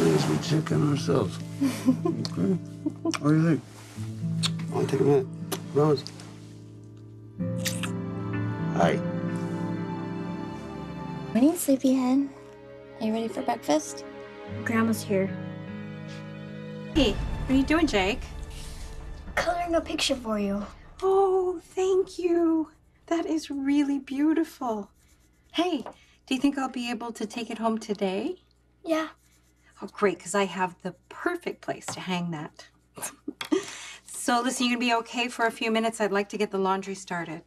especially as we check on ourselves. okay. What do you think? Want to take a minute? Rose. Hi. Morning, sleepyhead. Are you ready for breakfast? Grandma's here. Hey, what are you doing, Jake? Coloring a picture for you. Oh, thank you. That is really beautiful. Hey, do you think I'll be able to take it home today? Yeah. Oh, great, because I have the perfect place to hang that. so, listen, you're gonna be okay for a few minutes? I'd like to get the laundry started.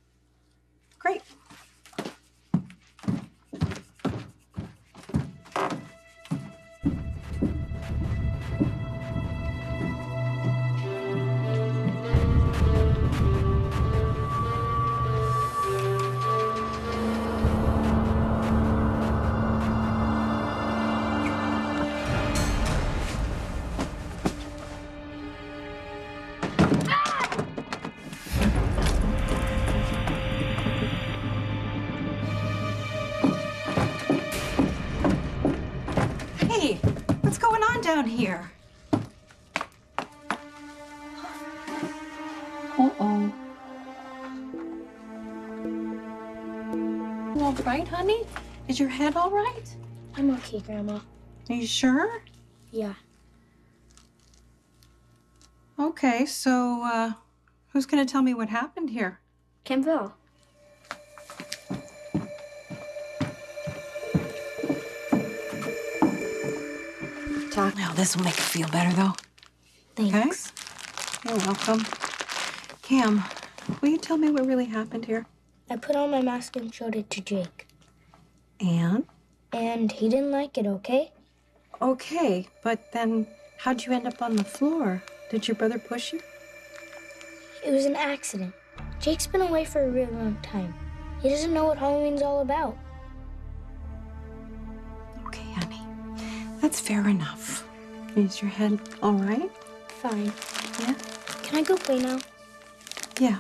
Hey, what's going on down here? Uh-oh. All right, honey? Is your head all right? I'm okay, Grandma. Are you sure? Yeah. Okay, so, uh, who's gonna tell me what happened here? Cameron. Talk now. This will make it feel better, though. Thanks. You're welcome. Cam, will you tell me what really happened here? I put on my mask and showed it to Jake. And? And he didn't like it, okay? Okay, but then how'd you end up on the floor? Did your brother push you? It was an accident. Jake's been away for a really long time. He doesn't know what Halloween's all about. That's fair enough. Is your head all right? Fine. Yeah? Can I go play now? Yeah.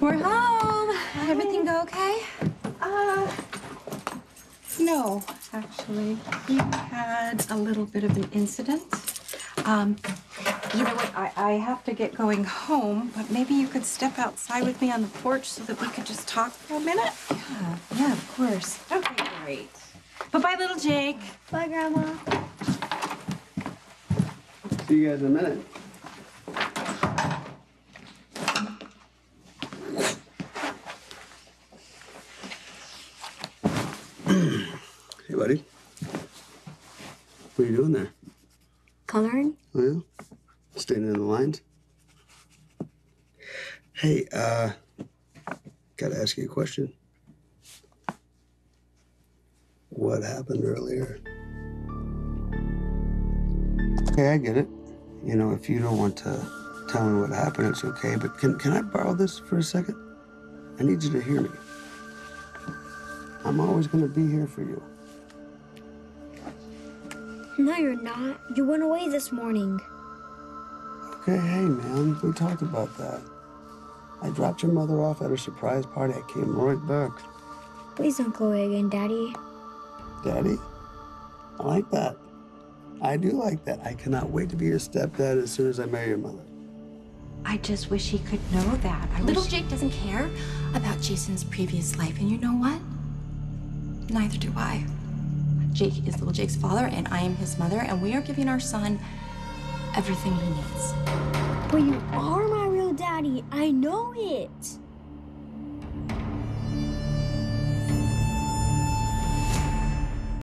We're home. Everything go okay? Uh, no, actually. We had a little bit of an incident. Um, you know what? I, I have to get going home, but maybe you could step outside with me on the porch so that we could just talk for a minute? Yeah, yeah, of course. Okay, great. Bye-bye, little Jake. Bye, Grandma. See you guys in a minute. hey, buddy. What are you doing there? Coloring? Oh, yeah? Staying in the lines? Hey, uh, gotta ask you a question. What happened earlier? Okay, I get it. You know, if you don't want to tell me what happened, it's okay. But can, can I borrow this for a second? I need you to hear me. I'm always gonna be here for you. No, you're not. You went away this morning. Okay, hey man, we talked about that. I dropped your mother off at her surprise party. I came right back. Please don't go away again, Daddy. Daddy, I like that. I do like that. I cannot wait to be your stepdad as soon as I marry your mother. I just wish he could know that. I Little wish... Jake doesn't care about Jason's previous life, and you know what? Neither do I. Jake is little Jake's father, and I am his mother, and we are giving our son everything he needs. But you are my real daddy. I know it.